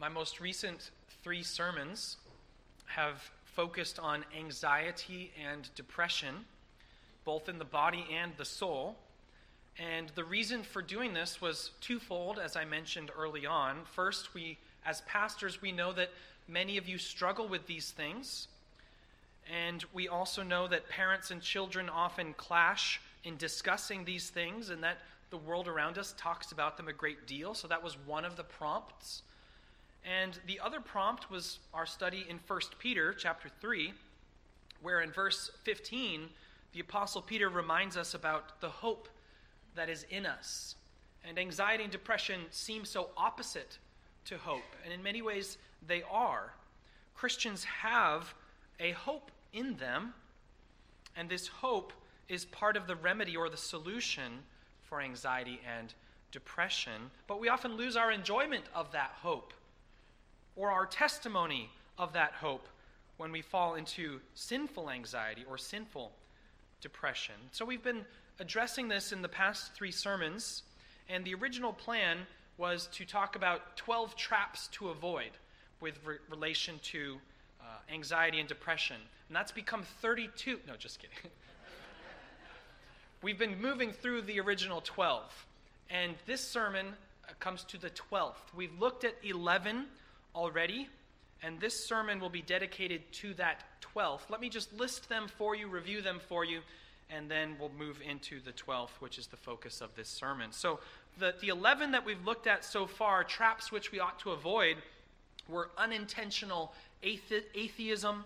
My most recent three sermons have focused on anxiety and depression, both in the body and the soul. And the reason for doing this was twofold, as I mentioned early on. First, we, as pastors, we know that many of you struggle with these things. And we also know that parents and children often clash in discussing these things, and that the world around us talks about them a great deal. So that was one of the prompts. And the other prompt was our study in 1 Peter chapter 3, where in verse 15, the Apostle Peter reminds us about the hope that is in us. And anxiety and depression seem so opposite to hope, and in many ways they are. Christians have a hope in them, and this hope is part of the remedy or the solution for anxiety and depression. But we often lose our enjoyment of that hope or our testimony of that hope when we fall into sinful anxiety or sinful depression. So we've been addressing this in the past three sermons, and the original plan was to talk about 12 traps to avoid with re- relation to uh, anxiety and depression. And that's become 32. No, just kidding. We've been moving through the original 12, and this sermon uh, comes to the 12th. We've looked at 11 already, and this sermon will be dedicated to that 12th. Let me just list them for you, review them for you, and then we'll move into the 12th, which is the focus of this sermon. So, the, the 11 that we've looked at so far, traps which we ought to avoid, were unintentional athe- atheism,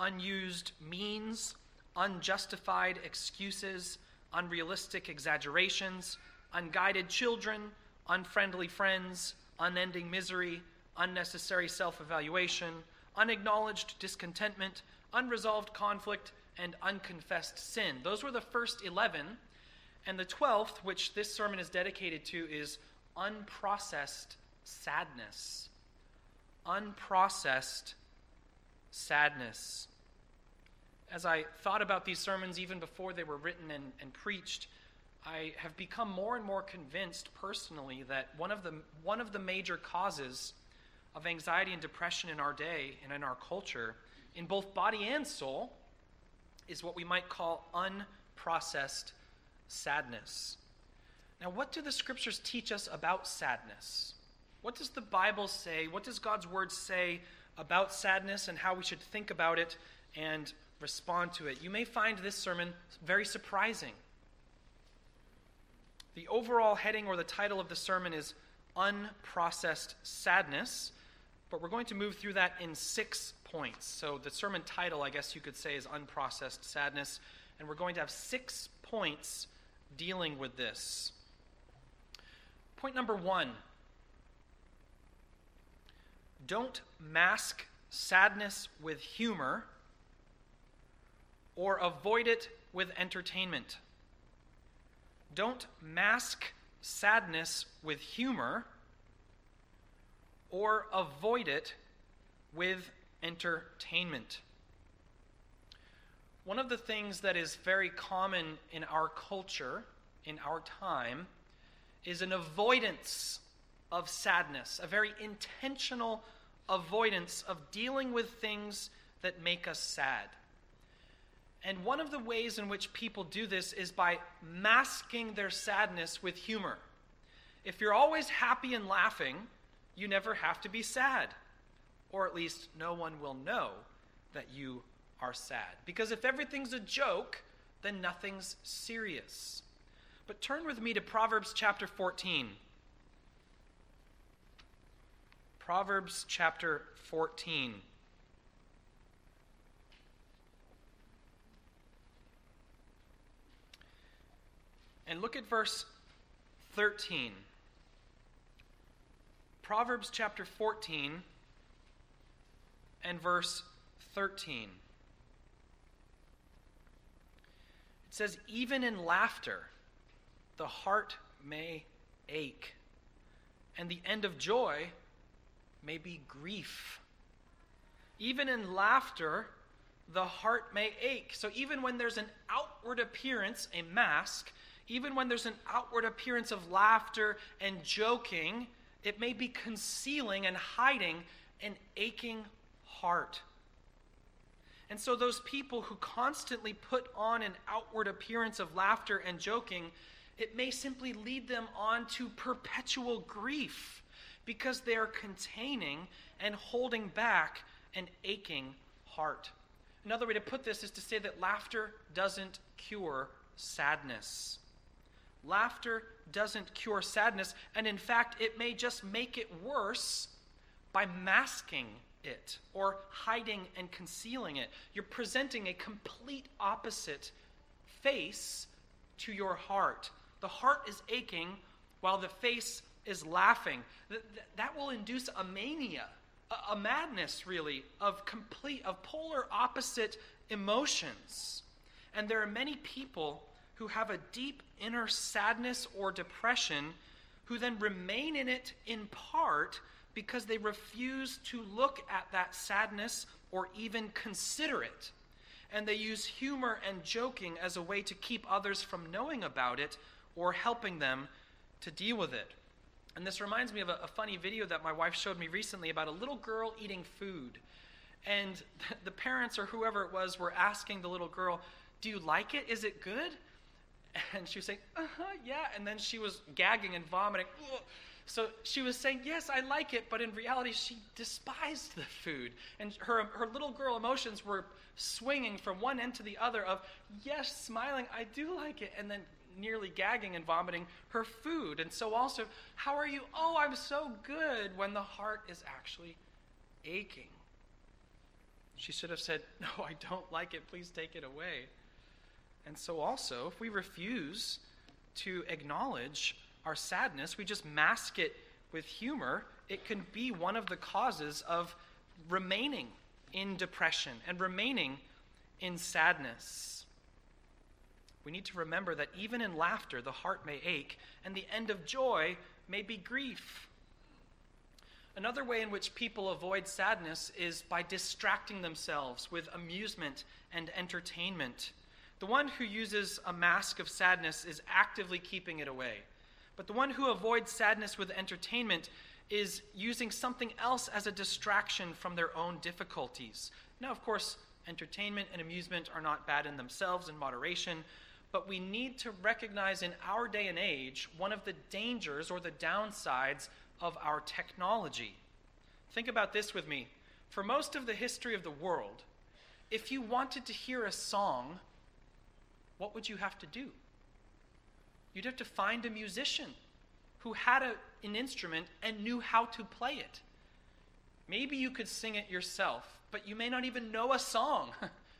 unused means, unjustified excuses, unrealistic exaggerations, unguided children, unfriendly friends, unending misery, unnecessary self evaluation, unacknowledged discontentment, unresolved conflict, and unconfessed sin. Those were the first 11. And the 12th, which this sermon is dedicated to, is unprocessed sadness. Unprocessed sadness. As I thought about these sermons, even before they were written and, and preached, I have become more and more convinced personally that one of the, one of the major causes of anxiety and depression in our day and in our culture, in both body and soul, is what we might call unprocessed sadness. Now, what do the scriptures teach us about sadness? What does the Bible say? What does God's word say about sadness and how we should think about it and respond to it? You may find this sermon very surprising. The overall heading or the title of the sermon is Unprocessed Sadness. But we're going to move through that in six points. So the sermon title, I guess you could say, is Unprocessed Sadness. And we're going to have six points dealing with this. Point number one don't mask sadness with humor or avoid it with entertainment. Don't mask sadness with humor or avoid it with entertainment. One of the things that is very common in our culture, in our time, is an avoidance of sadness, a very intentional avoidance of dealing with things that make us sad. And one of the ways in which people do this is by masking their sadness with humor. If you're always happy and laughing, you never have to be sad. Or at least no one will know that you are sad. Because if everything's a joke, then nothing's serious. But turn with me to Proverbs chapter 14. Proverbs chapter 14. And look at verse 13. Proverbs chapter 14 and verse 13. It says, Even in laughter, the heart may ache, and the end of joy may be grief. Even in laughter, the heart may ache. So even when there's an outward appearance, a mask, even when there's an outward appearance of laughter and joking, it may be concealing and hiding an aching heart. And so, those people who constantly put on an outward appearance of laughter and joking, it may simply lead them on to perpetual grief because they are containing and holding back an aching heart. Another way to put this is to say that laughter doesn't cure sadness. Laughter doesn't cure sadness, and in fact, it may just make it worse by masking it or hiding and concealing it. You're presenting a complete opposite face to your heart. The heart is aching while the face is laughing. That will induce a mania, a madness, really, of complete, of polar opposite emotions. And there are many people who have a deep inner sadness or depression who then remain in it in part because they refuse to look at that sadness or even consider it. And they use humor and joking as a way to keep others from knowing about it or helping them to deal with it. And this reminds me of a, a funny video that my wife showed me recently about a little girl eating food. And the parents or whoever it was were asking the little girl, Do you like it? Is it good? And she was saying, Uh huh, yeah. And then she was gagging and vomiting. Ugh. So she was saying, Yes, I like it, but in reality, she despised the food. And her, her little girl emotions were swinging from one end to the other of, Yes, smiling, I do like it, and then nearly gagging and vomiting her food. And so also, How are you? Oh, I'm so good, when the heart is actually aching. She should have said, No, I don't like it. Please take it away. And so, also, if we refuse to acknowledge our sadness, we just mask it with humor, it can be one of the causes of remaining in depression and remaining in sadness. We need to remember that even in laughter, the heart may ache, and the end of joy may be grief. Another way in which people avoid sadness is by distracting themselves with amusement and entertainment. The one who uses a mask of sadness is actively keeping it away. But the one who avoids sadness with entertainment is using something else as a distraction from their own difficulties. Now, of course, entertainment and amusement are not bad in themselves in moderation, but we need to recognize in our day and age one of the dangers or the downsides of our technology. Think about this with me. For most of the history of the world, if you wanted to hear a song, what would you have to do? You'd have to find a musician who had a, an instrument and knew how to play it. Maybe you could sing it yourself, but you may not even know a song.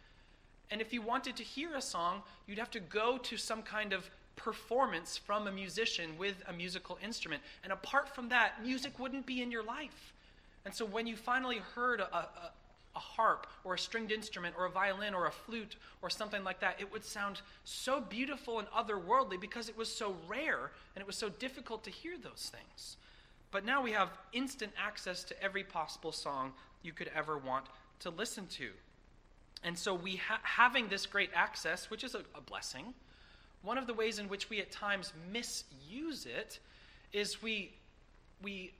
and if you wanted to hear a song, you'd have to go to some kind of performance from a musician with a musical instrument. And apart from that, music wouldn't be in your life. And so when you finally heard a, a, a harp or a stringed instrument or a violin or a flute or something like that, it would sound so beautiful and otherworldly because it was so rare and it was so difficult to hear those things. But now we have instant access to every possible song you could ever want to listen to. And so, we ha- having this great access, which is a, a blessing, one of the ways in which we at times misuse it is we, we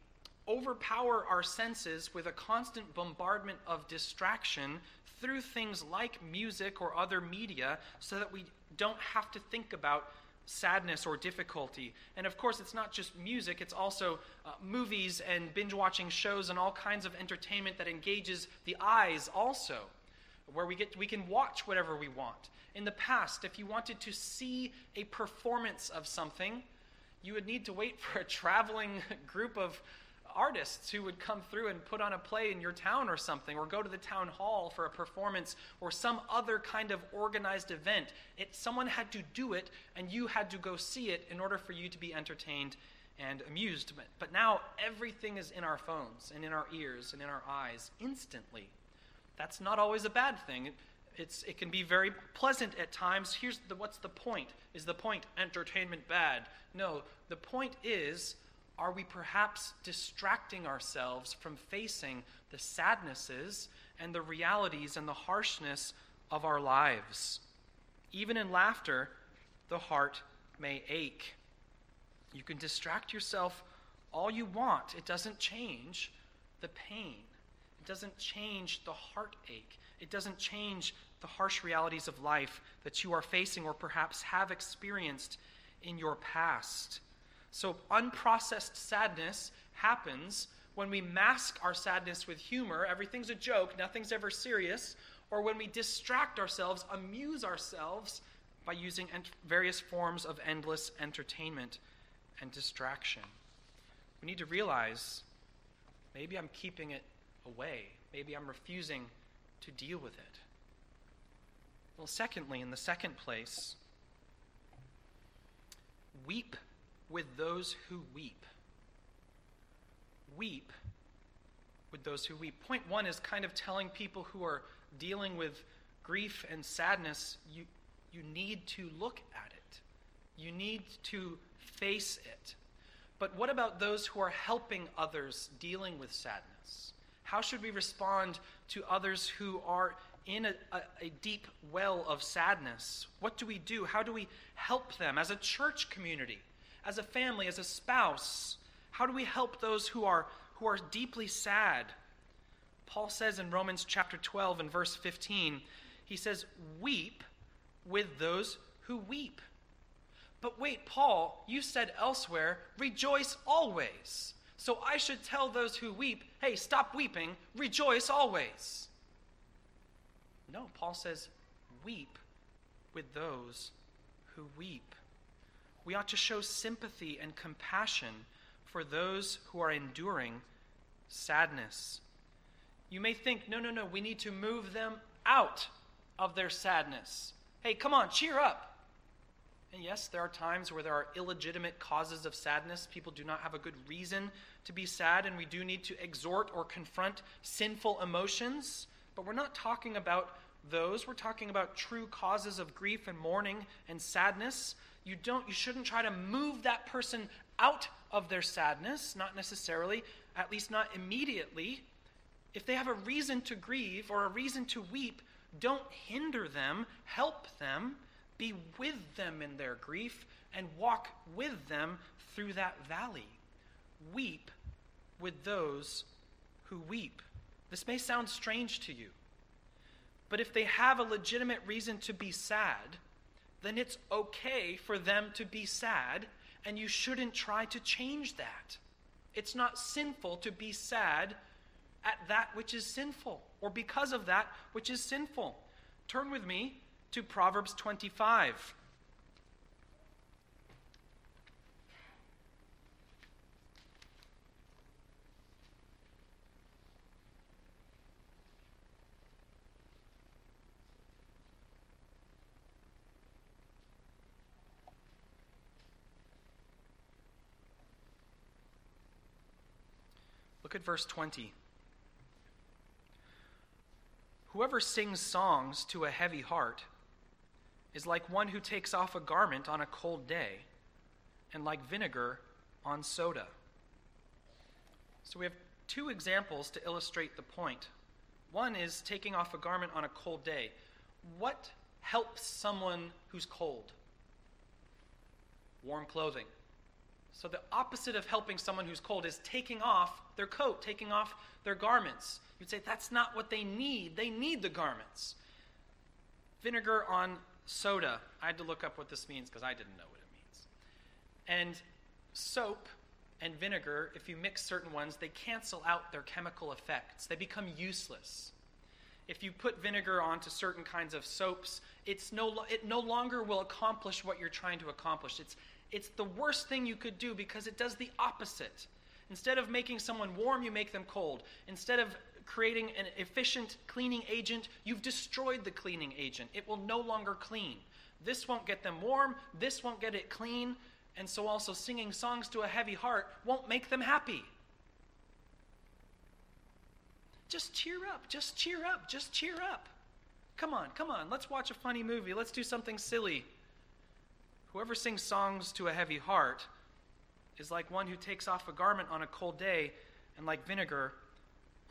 overpower our senses with a constant bombardment of distraction through things like music or other media so that we don't have to think about sadness or difficulty. And of course, it's not just music, it's also uh, movies and binge watching shows and all kinds of entertainment that engages the eyes also, where we, get, we can watch whatever we want. In the past, if you wanted to see a performance of something, you would need to wait for a traveling group of artists who would come through and put on a play in your town or something, or go to the town hall for a performance or some other kind of organized event. It, someone had to do it, and you had to go see it in order for you to be entertained and amused. But, but now everything is in our phones and in our ears and in our eyes instantly. That's not always a bad thing. It, it's, it can be very pleasant at times. Here's the, what's the point? Is the point entertainment bad? No, the point is are we perhaps distracting ourselves from facing the sadnesses and the realities and the harshness of our lives? Even in laughter, the heart may ache. You can distract yourself all you want. It doesn't change the pain, it doesn't change the heartache, it doesn't change the harsh realities of life that you are facing or perhaps have experienced in your past. So, unprocessed sadness happens when we mask our sadness with humor, everything's a joke, nothing's ever serious, or when we distract ourselves, amuse ourselves by using ent- various forms of endless entertainment and distraction. We need to realize maybe I'm keeping it away, maybe I'm refusing to deal with it. Well, secondly, in the second place, weep with those who weep. Weep with those who weep. Point one is kind of telling people who are dealing with grief and sadness you, you need to look at it, you need to face it. But what about those who are helping others dealing with sadness? How should we respond to others who are in a, a, a, deep well of sadness? What do we do? How do we help them as a church community, as a family, as a spouse? How do we help those who are, who are deeply sad? Paul says in Romans chapter 12 and verse 15, he says, Weep with those who weep. But wait, Paul, you said elsewhere, rejoice always. So I should tell those who weep, hey, stop weeping, rejoice always. No, Paul says, weep with those who weep. We ought to show sympathy and compassion for those who are enduring sadness. You may think, no, no, no, we need to move them out of their sadness. Hey, come on, cheer up. And yes, there are times where there are illegitimate causes of sadness. People do not have a good reason to be sad, and we do need to exhort or confront sinful emotions. But we're not talking about those. We're talking about true causes of grief and mourning and sadness. You don't you shouldn't try to move that person out of their sadness, not necessarily, at least not immediately. If they have a reason to grieve or a reason to weep, don't hinder them, help them, be with them in their grief, and walk with them through that valley. Weep with those who weep. This may sound strange to you. But if they have a legitimate reason to be sad, then it's okay for them to be sad, and you shouldn't try to change that. It's not sinful to be sad at that which is sinful, or because of that which is sinful. Turn with me to Proverbs 25. Look at verse 20. Whoever sings songs to a heavy heart is like one who takes off a garment on a cold day, and like vinegar on soda. So we have two examples to illustrate the point. One is taking off a garment on a cold day. What helps someone who's cold? Warm clothing. So, the opposite of helping someone who's cold is taking off their coat, taking off their garments. You'd say that's not what they need. They need the garments. Vinegar on soda. I had to look up what this means because I didn't know what it means. And soap and vinegar, if you mix certain ones, they cancel out their chemical effects, they become useless. If you put vinegar onto certain kinds of soaps, it's no, it no longer will accomplish what you're trying to accomplish. It's, it's the worst thing you could do because it does the opposite. Instead of making someone warm, you make them cold. Instead of creating an efficient cleaning agent, you've destroyed the cleaning agent. It will no longer clean. This won't get them warm, this won't get it clean, and so also singing songs to a heavy heart won't make them happy. Just cheer up, just cheer up, just cheer up. Come on, come on, let's watch a funny movie, let's do something silly. Whoever sings songs to a heavy heart is like one who takes off a garment on a cold day and like vinegar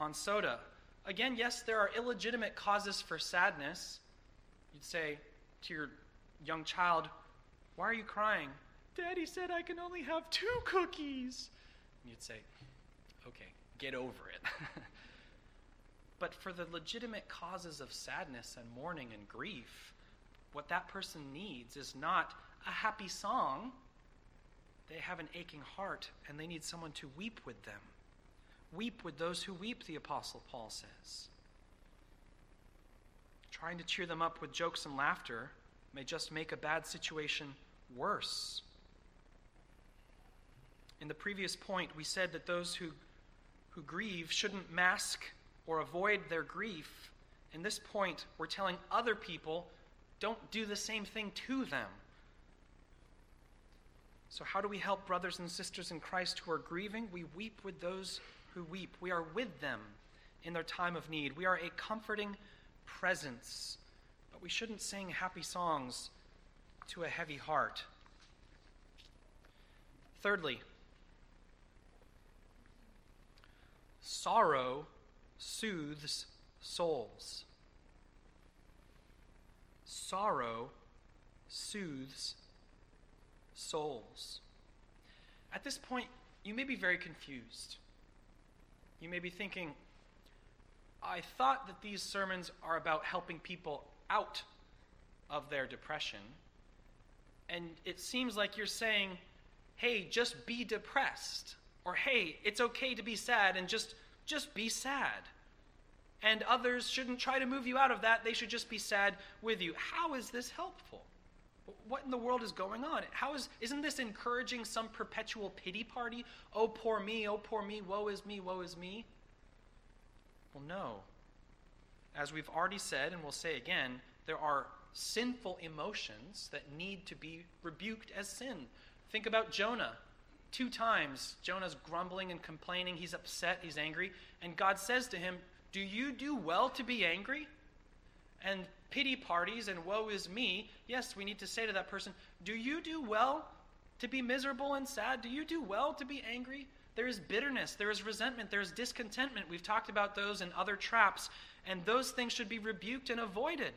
on soda. Again, yes, there are illegitimate causes for sadness. You'd say to your young child, Why are you crying? Daddy said I can only have two cookies. And you'd say, okay, get over it. but for the legitimate causes of sadness and mourning and grief, what that person needs is not a happy song. They have an aching heart and they need someone to weep with them. Weep with those who weep, the Apostle Paul says. Trying to cheer them up with jokes and laughter may just make a bad situation worse. In the previous point, we said that those who, who grieve shouldn't mask or avoid their grief. In this point, we're telling other people don't do the same thing to them. So, how do we help brothers and sisters in Christ who are grieving? We weep with those who weep. We are with them in their time of need. We are a comforting presence. But we shouldn't sing happy songs to a heavy heart. Thirdly, sorrow soothes souls. Sorrow soothes souls. At this point, you may be very confused. You may be thinking, I thought that these sermons are about helping people out of their depression. And it seems like you're saying, hey, just be depressed. Or hey, it's okay to be sad and just just be sad. And others shouldn't try to move you out of that. They should just be sad with you. How is this helpful? What in the world is going on? How is isn't this encouraging some perpetual pity party? Oh poor me, oh poor me, woe is me, woe is me. Well, no. As we've already said, and we'll say again, there are sinful emotions that need to be rebuked as sin. Think about Jonah. Two times, Jonah's grumbling and complaining. He's upset, he's angry. And God says to him, Do you do well to be angry? And pity parties and woe is me. Yes, we need to say to that person, Do you do well to be miserable and sad? Do you do well to be angry? There is bitterness, there is resentment, there is discontentment. We've talked about those and other traps, and those things should be rebuked and avoided.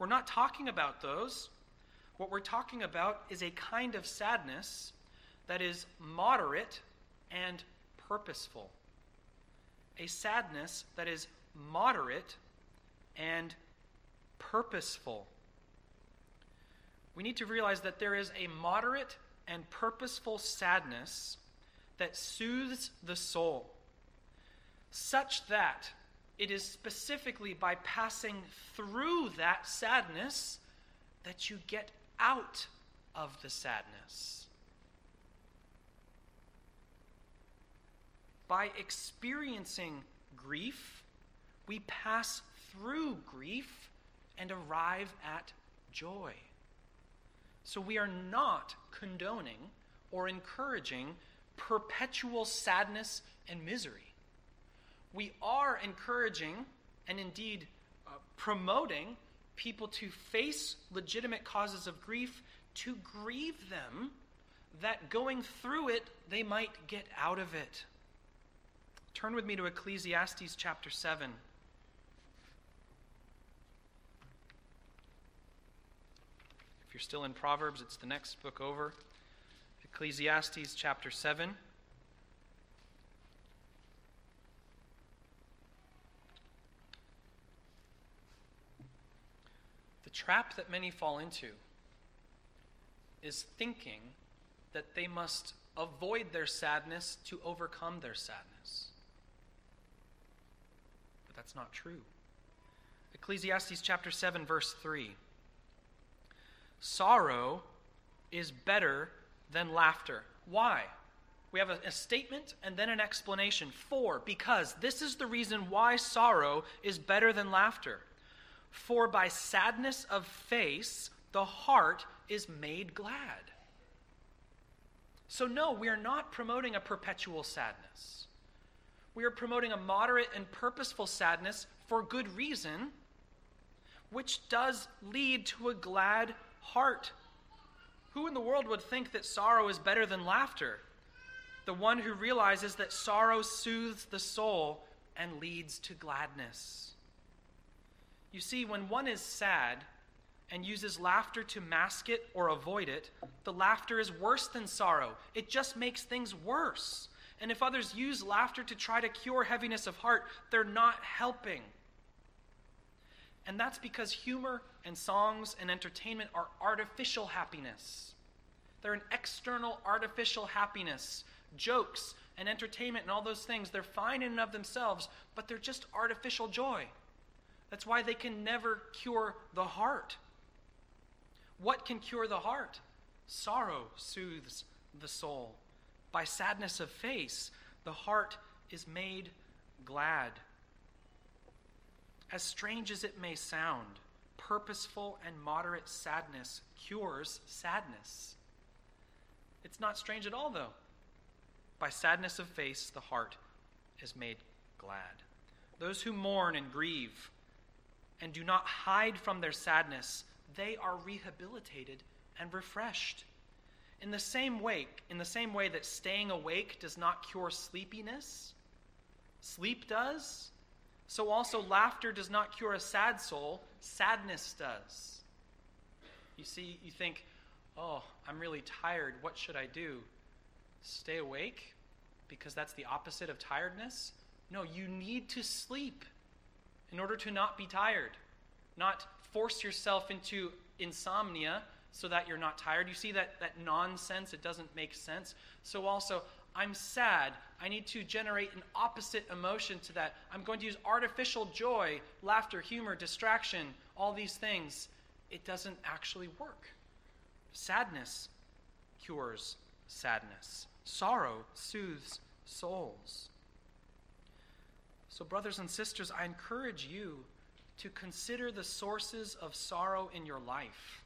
We're not talking about those. What we're talking about is a kind of sadness that is moderate and purposeful. A sadness that is moderate and purposeful. We need to realize that there is a moderate and purposeful sadness that soothes the soul, such that it is specifically by passing through that sadness that you get out of the sadness. By experiencing grief, we pass through grief and arrive at joy. So we are not condoning or encouraging perpetual sadness and misery. We are encouraging and indeed uh, promoting people to face legitimate causes of grief, to grieve them, that going through it, they might get out of it. Turn with me to Ecclesiastes chapter 7. If you're still in Proverbs, it's the next book over. Ecclesiastes chapter 7. The trap that many fall into is thinking that they must avoid their sadness to overcome their sadness. But that's not true. Ecclesiastes chapter 7 verse 3. Sorrow is better than laughter. Why? We have a, a, statement and then an explanation. For, because this is the reason why sorrow is better than laughter. For by sadness of face, the heart is made glad. So, no, we are not promoting a perpetual sadness. We are promoting a moderate and purposeful sadness for good reason, which does lead to a glad heart who in the world would think that sorrow is better than laughter? The one who realizes that sorrow soothes the soul and leads to gladness. You see, when one is sad and uses laughter to mask it or avoid it, the laughter is worse than sorrow. It just makes things worse. And if others use laughter to try to cure heaviness of heart, they're not helping. And that's because humor and songs and entertainment are artificial happiness. They're an external artificial happiness. Jokes and entertainment and all those things, they're fine in and of themselves, but they're just artificial joy. That's why they can never cure the heart. What can cure the heart? Sorrow soothes the soul. By sadness of face, the heart is made glad. As strange as it may sound, purposeful and moderate sadness cures sadness. It's not strange at all, though. By sadness of face, the heart is made glad. Those who mourn and grieve and do not hide from their sadness, they are rehabilitated and refreshed. In the same way, in the same way that staying awake does not cure sleepiness, sleep does, so also laughter does not cure a sad soul, sadness does. You see, you think, oh, I'm really tired. What should I do? Stay awake? Because that's the opposite of tiredness? No, you need to sleep in order to not be tired, not force yourself into insomnia so that you're not tired. You see that, that nonsense? It doesn't make sense. So, also, I'm sad. I need to generate an opposite emotion to that. I'm going to use artificial joy, laughter, humor, distraction, all these things. It doesn't actually work. Sadness cures sadness, sorrow soothes souls. So, brothers and sisters, I encourage you to consider the sources of sorrow in your life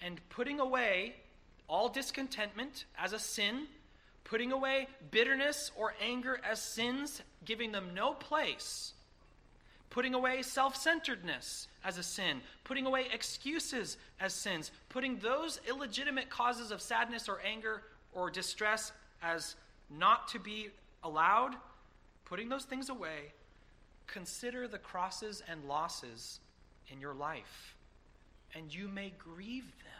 and putting away all discontentment as a sin, putting away bitterness or anger as sins, giving them no place, putting away self centeredness as a sin, putting away excuses as sins, putting those illegitimate causes of sadness or anger or distress as not to be allowed, putting those things away, consider the crosses and losses in your life, and you may grieve them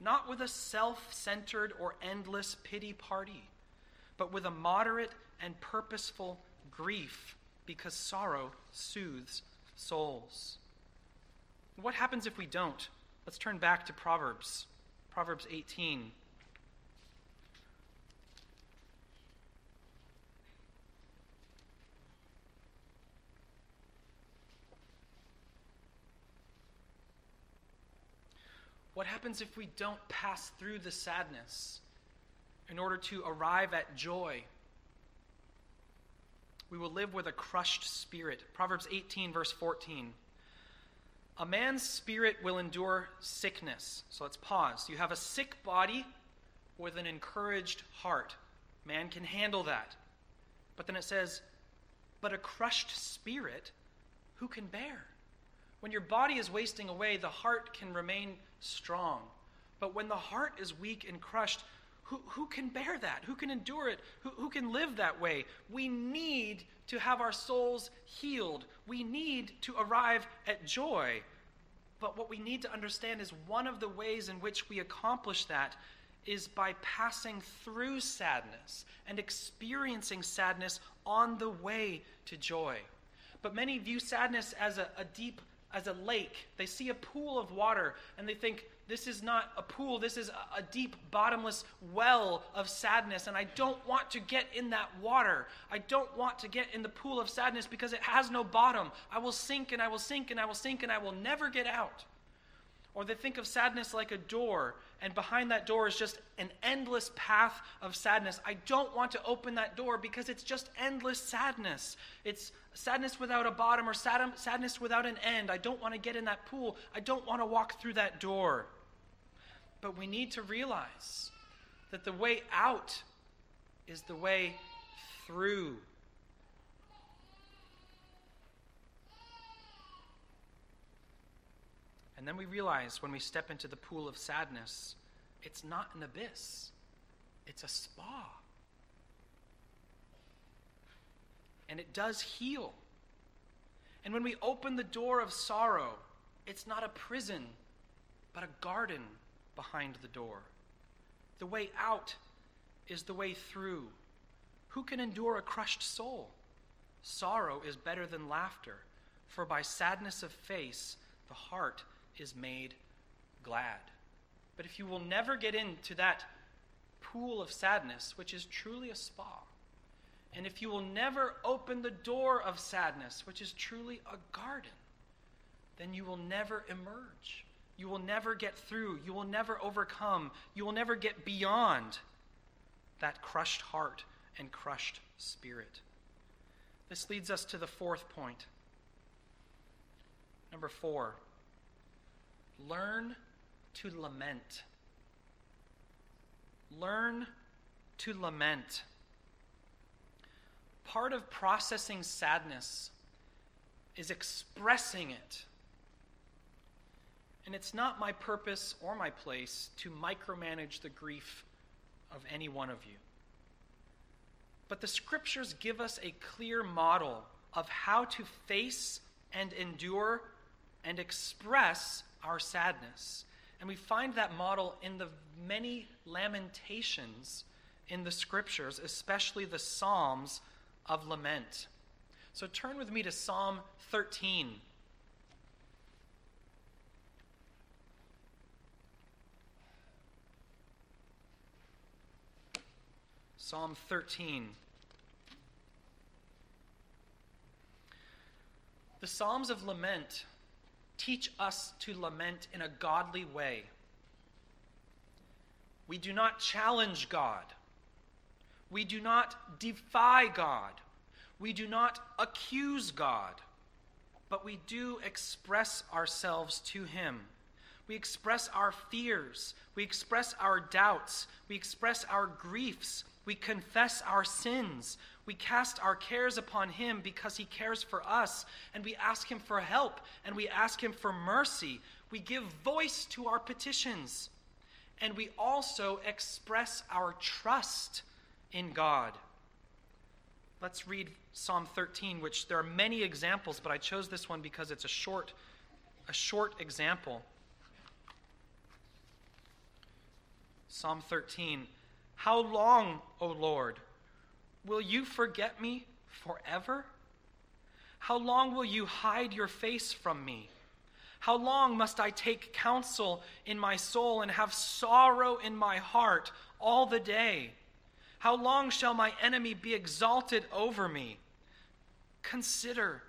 not with a self centered or endless pity party, but with a moderate and purposeful grief, because sorrow soothes souls. What happens if we don't? Let's turn back to Proverbs, Proverbs 18. What happens if we don't pass through the sadness in order to arrive at joy? We will live with a crushed spirit. Proverbs 18, verse 14. A man's spirit will endure sickness. So let's pause. You have a sick body with an encouraged heart. Man can handle that. But then it says, but a crushed spirit, who can bear? When your body is wasting away, the heart can remain strong. But when the heart is weak and crushed, who, who can bear that? Who can endure it? Who, who can live that way? We need to have our souls healed. We need to arrive at joy. But what we need to understand is one of the ways in which we accomplish that is by passing through sadness and experiencing sadness on the way to joy. But many view sadness as a, a deep as a lake. They see a pool of water and they think, this is not a pool, this is a, deep, bottomless well of sadness, and I don't want to get in that water. I don't want to get in the pool of sadness because it has no bottom. I will sink and I will sink and I will sink and I will never get out. Or they think of sadness like a door, and behind that door is just an endless path of sadness. I don't want to open that door because it's just endless sadness. It's sadness without a bottom or sad- sadness without an end. I don't want to get in that pool. I don't want to walk through that door. But we need to realize that the way out is the way through. And then we realize when we step into the pool of sadness, it's not an abyss, it's a spa. And it does heal. And when we open the door of sorrow, it's not a prison, but a garden behind the door. The way out is the way through. Who can endure a crushed soul? Sorrow is better than laughter, for by sadness of face the heart is made glad. But if you will never get into that pool of sadness, which is truly a spa, and if you will never open the door of sadness, which is truly a garden, then you will never emerge. You will never get through. You will never overcome. You will never get beyond that crushed heart and crushed spirit. This leads us to the fourth point. Number four, learn to lament. Learn to lament. Part of processing sadness is expressing it. And it's not my purpose or my place to micromanage the grief of any one of you. But the scriptures give us a clear model of how to face and endure and express our sadness. And we find that model in the many lamentations in the scriptures, especially the Psalms of lament. So turn with me to Psalm 13. Psalm 13. The Psalms of Lament teach us to lament in a godly way. We do not challenge God. We do not defy God. We do not accuse God. But we do express ourselves to Him. We express our fears. We express our doubts. We express our griefs. We confess our sins. We cast our cares upon Him because He cares for us, and we ask Him for help, and we ask Him for mercy. We give voice to our petitions, and we also express our trust in God. Let's read Psalm 13, which there are many examples, but I chose this one because it's a short, a short example. Psalm 13. How long, O Lord, will you forget me forever? How long will you hide your face from me? How long must I take counsel in my soul and have sorrow in my heart all the day? How long shall my enemy be exalted over me? Consider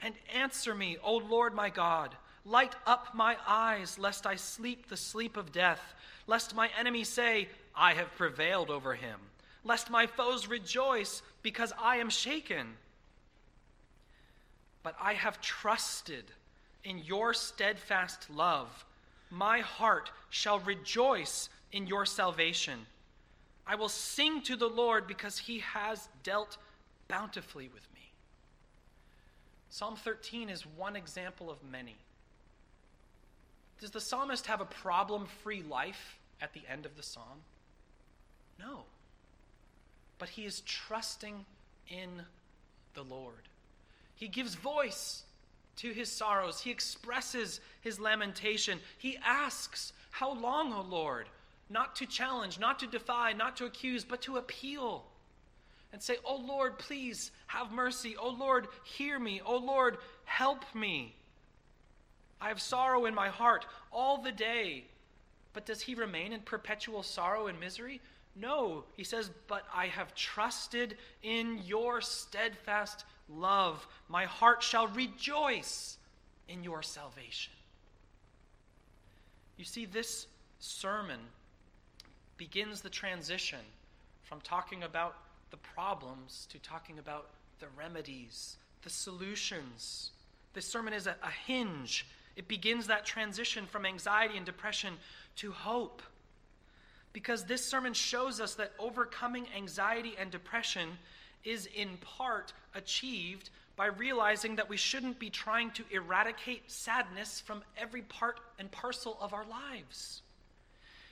and answer me, O Lord my God. Light up my eyes, lest I sleep the sleep of death, lest my enemy say, I have prevailed over him, lest my foes rejoice because I am shaken. But I have trusted in your steadfast love. My heart shall rejoice in your salvation. I will sing to the Lord because he has dealt bountifully with me. Psalm 13 is one example of many. Does the psalmist have a problem free life at the end of the psalm? No. But he is trusting in the Lord. He gives voice to his sorrows, he expresses his lamentation. He asks, How long, O Lord? Not to challenge, not to defy, not to accuse, but to appeal and say, Oh Lord, please have mercy. Oh Lord, hear me. Oh Lord, help me. I have sorrow in my heart all the day. But does he remain in perpetual sorrow and misery? No, he says, but I have trusted in your steadfast love. My heart shall rejoice in your salvation. You see, this sermon begins the transition from talking about the problems to talking about the remedies, the solutions. This sermon is a, a hinge. It begins that transition from anxiety and depression to hope because this sermon shows us that overcoming anxiety and depression is in part achieved by realizing that we shouldn't be trying to eradicate sadness from every part and parcel of our lives.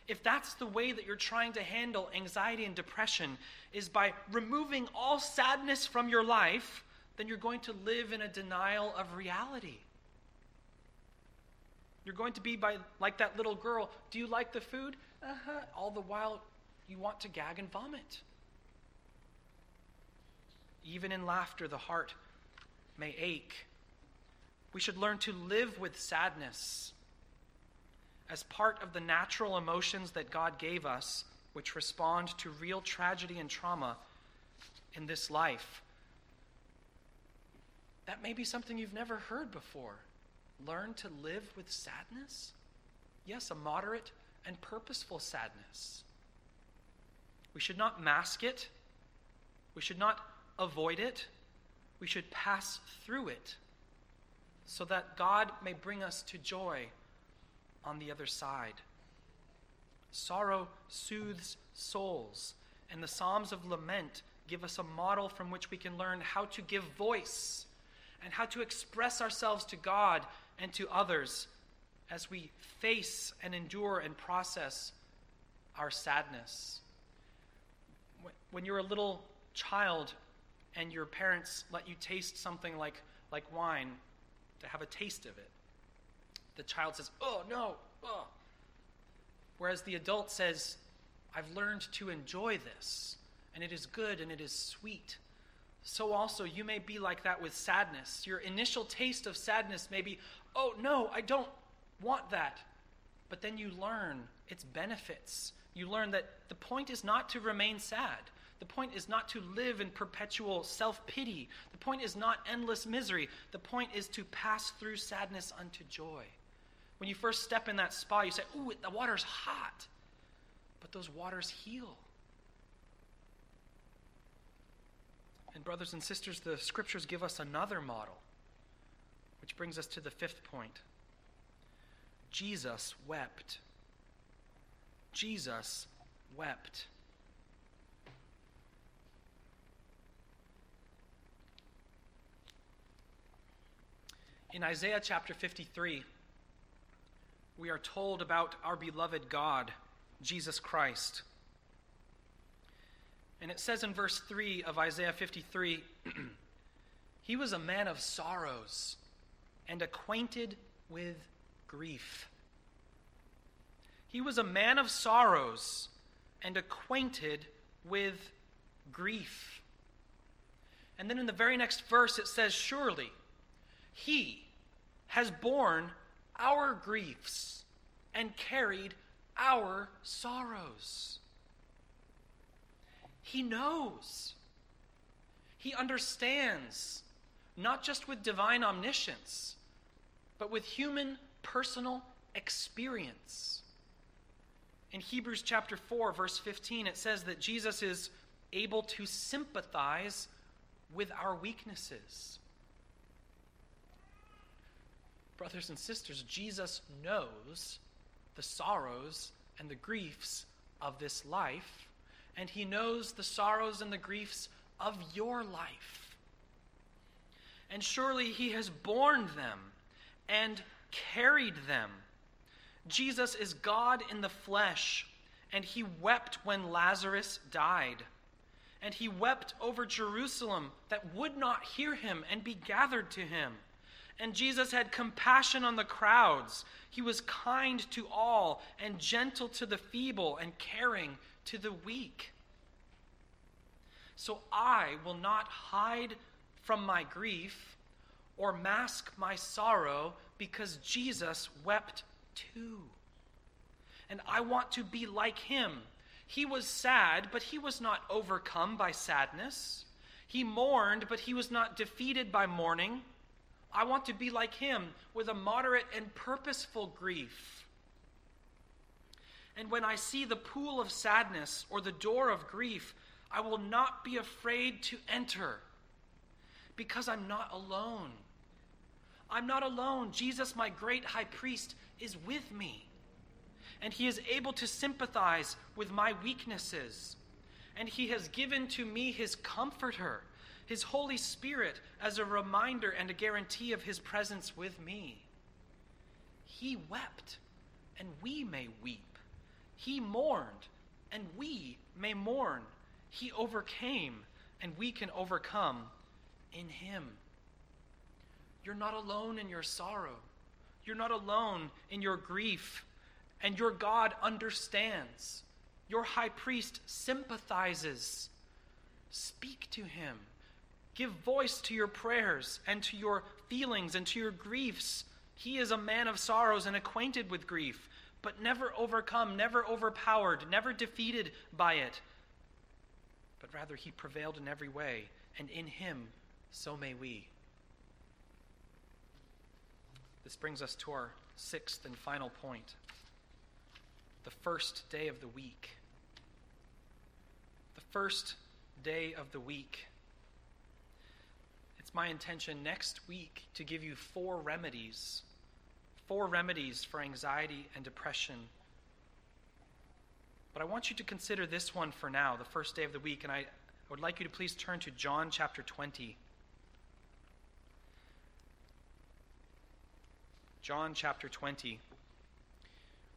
If that's the way that you're trying to handle anxiety and depression is by removing all sadness from your life, then you're going to live in a denial of reality. You're going to be by like that little girl, do you like the food? Uh-huh. All the while you want to gag and vomit. Even in laughter, the heart may ache. We should learn to live with sadness as part of the natural emotions that God gave us, which respond to real tragedy and trauma in this life. That may be something you've never heard before. Learn to live with sadness? Yes, a moderate and purposeful sadness. We should not mask it. We should not avoid it. We should pass through it so that God may bring us to joy on the other side. Sorrow soothes souls, and the Psalms of Lament give us a model from which we can learn how to give voice and how to express ourselves to God and to others as we face and endure and process our sadness. When you're a little child and your parents let you taste something like, like wine, to have a taste of it, the child says, Oh, no, oh. Whereas the adult says, I've learned to enjoy this, and it is good and it is sweet. So also, you may be like that with sadness. Your initial taste of sadness may be, Oh, no, I don't want that. But then you learn its benefits. You learn that the point is not to remain sad. The point is not to live in perpetual self pity. The point is not endless misery. The point is to pass through sadness unto joy. When you first step in that spa, you say, Ooh, the water's hot. But those waters heal. And, brothers and sisters, the scriptures give us another model, which brings us to the fifth point. Jesus wept. Jesus wept. In Isaiah chapter 53, we are told about our beloved God, Jesus Christ. And it says in verse 3 of Isaiah 53 He was a man of sorrows and acquainted with grief. He was a man of sorrows and acquainted with grief. And then in the very next verse, it says, Surely he has borne our griefs and carried our sorrows. He knows. He understands, not just with divine omniscience, but with human personal experience. In Hebrews chapter 4, verse 15, it says that Jesus is able to sympathize with our weaknesses. Brothers and sisters, Jesus knows the sorrows and the griefs of this life, and he knows the sorrows and the griefs of your life. And surely he has borne them and carried them. Jesus is God in the flesh, and he wept when Lazarus died. And he wept over Jerusalem that would not hear him and be gathered to him. And Jesus had compassion on the crowds. He was kind to all, and gentle to the feeble, and caring to the weak. So I will not hide from my grief or mask my sorrow because Jesus wept too. And I want to be like him. He was sad, but he was not overcome by sadness. He mourned, but he was not defeated by mourning. I want to be like him with a moderate and purposeful grief. And when I see the pool of sadness or the door of grief, I will not be afraid to enter because I'm not alone. I'm not alone. Jesus, my great high priest, is with me. And he is able to sympathize with my weaknesses. And he has given to me his comforter his Holy Spirit as a reminder and a guarantee of his presence with me. He wept, and we may weep. He mourned, and we may mourn. He overcame, and we can overcome in him. You're not alone in your sorrow. You're not alone in your grief, and your God understands. Your high priest sympathizes. Speak to him. Give voice to your prayers and to your feelings and to your griefs. He is a man of sorrows and acquainted with grief, but never overcome, never overpowered, never defeated by it. But rather, he prevailed in every way, and in him so may we. This brings us to our sixth and final point the first day of the week. The first day of the week. It's my intention next week to give you four remedies, four remedies for anxiety and depression. But I want you to consider this one for now, the first day of the week, and I, would like you to please turn to John chapter 20. John chapter 20.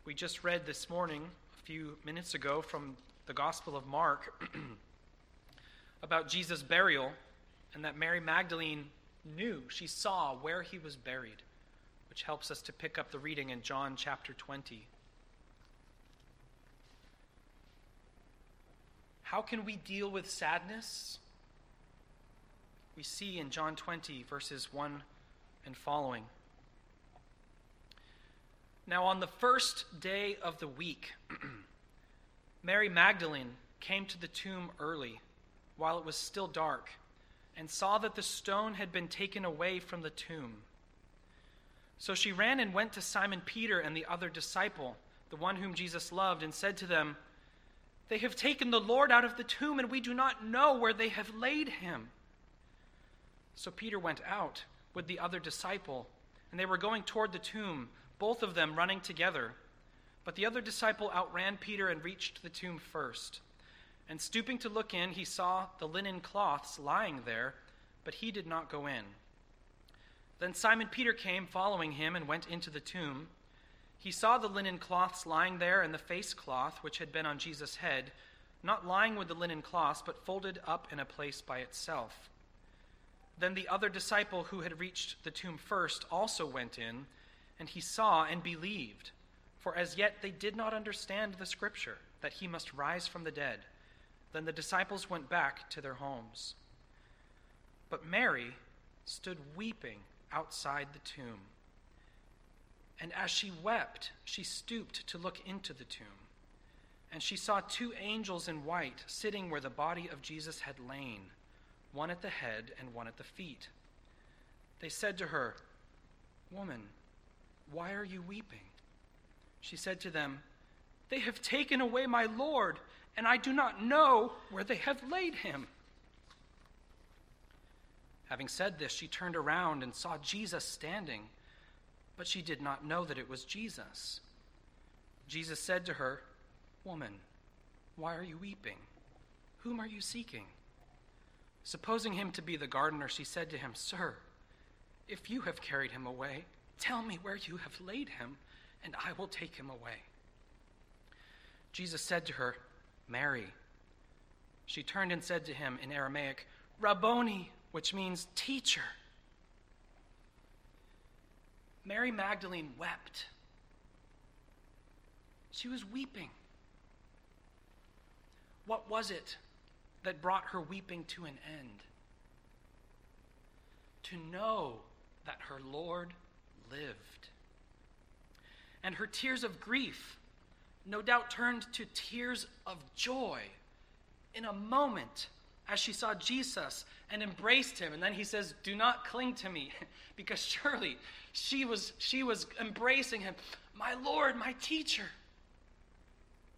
We just read this morning, a few minutes ago, from the Gospel of Mark about Jesus' burial and that Mary Magdalene knew, she saw where he was buried, which helps us to pick up the reading in John chapter 20. How can we deal with sadness? We see in John 20, verses 1 and following. Now, on the first day of the week, Mary Magdalene came to the tomb early, while it was still dark, and saw that the stone had been taken away from the tomb. So she ran and went to Simon Peter and the other disciple, the one whom Jesus loved, and said to them, They have taken the Lord out of the tomb, and we do not know where they have laid him. So Peter went out with the other disciple, and they were going toward the tomb both of them running together. But the other disciple outran Peter and reached the tomb first. And stooping to look in, he saw the linen cloths lying there, but he did not go in. Then Simon Peter came following him and went into the tomb. He saw the linen cloths lying there and the face cloth which had been on Jesus' head, not lying with the linen cloths, but folded up in a place by itself. Then the other disciple who had reached the tomb first also went in and he saw and believed. For as yet they did not understand the scripture, that he must rise from the dead. Then the disciples went back to their homes. But Mary stood weeping outside the tomb. And as she wept, she stooped to look into the tomb. And she saw two angels in white sitting where the body of Jesus had lain, one at the head and one at the feet. They said to her, Woman, why are you weeping? She said to them, They have taken away my Lord, and I do not know where they have laid him. Having said this, she turned around and saw Jesus standing, but she did not know that it was Jesus. Jesus said to her, Woman, why are you weeping? Whom are you seeking? Supposing him to be the gardener, she said to him, Sir, if you have carried him away, Tell me where you have laid him, and I will take him away. Jesus said to her, Mary. She turned and said to him in Aramaic, Rabboni, which means teacher. Mary Magdalene wept. She was weeping. What was it that brought her weeping to an end? To know that her Lord lived. And her tears of grief no doubt turned to tears of joy in a moment as she saw Jesus and embraced him. And then he says, Do not cling to me, because surely she was, she was embracing him, my Lord, my teacher.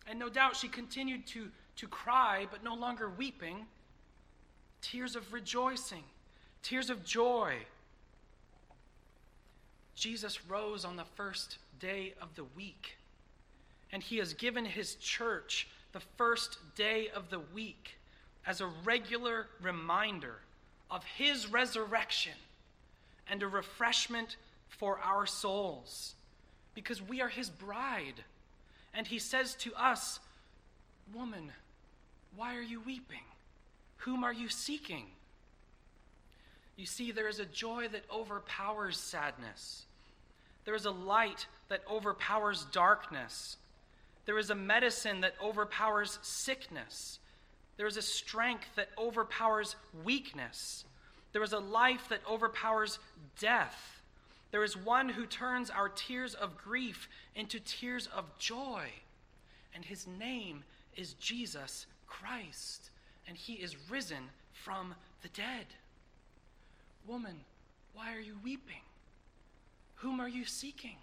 And no doubt she continued to, to cry, but no longer weeping, tears of rejoicing, tears of joy Jesus rose on the first day of the week, and he has given his church the first day of the week as a regular reminder of his resurrection and a refreshment for our souls because we are his bride. And he says to us, Woman, why are you weeping? Whom are you seeking? You see, there is a joy that overpowers sadness. There is a light that overpowers darkness. There is a medicine that overpowers sickness. There is a strength that overpowers weakness. There is a life that overpowers death. There is one who turns our tears of grief into tears of joy. And his name is Jesus Christ. And he is risen from the dead. Woman, why are you weeping? Whom are you seeking?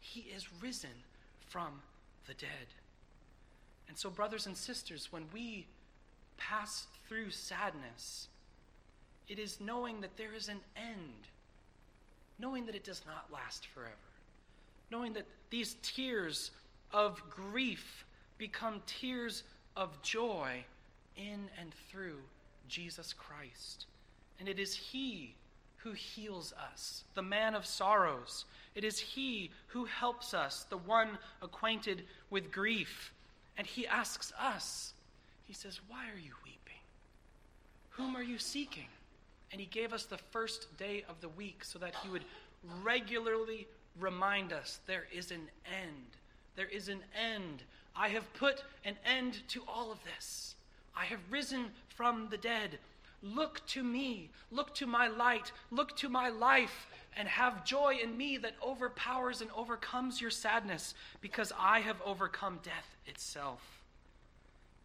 He is risen from the dead. And so, brothers and sisters, when we pass through sadness, it is knowing that there is an end, knowing that it does not last forever, knowing that these tears of grief become tears of joy in and through Jesus Christ. And it is He who heals us, the man of sorrows. It is He who helps us, the one acquainted with grief. And He asks us, He says, Why are you weeping? Whom are you seeking? And He gave us the first day of the week so that He would regularly remind us there is an end. There is an end. I have put an end to all of this. I have risen from the dead. Look to me, look to my light, look to my life, and have joy in me that overpowers and overcomes your sadness, because I have overcome death itself.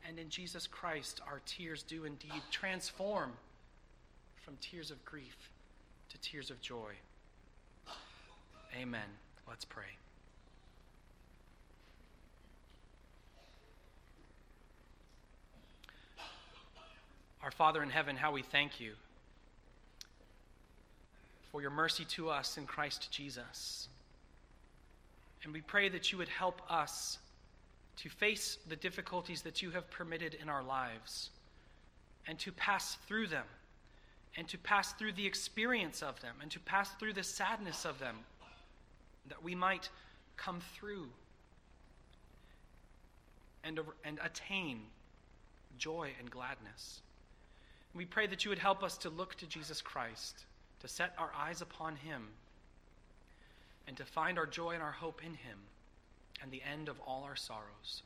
And in Jesus Christ, our tears do indeed transform from tears of grief to tears of joy. Amen. Let's pray. Our Father in heaven, how we thank you for your mercy to us in Christ Jesus. And we pray that you would help us to face the difficulties that you have permitted in our lives and to pass through them and to pass through the experience of them and to pass through the sadness of them that we might come through and, and attain joy and gladness. We pray that you would help us to look to Jesus Christ, to set our eyes upon him, and to find our joy and our hope in him and the end of all our sorrows.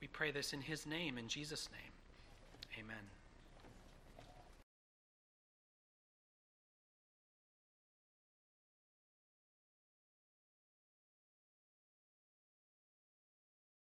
We pray this in his name, in Jesus' name. Amen.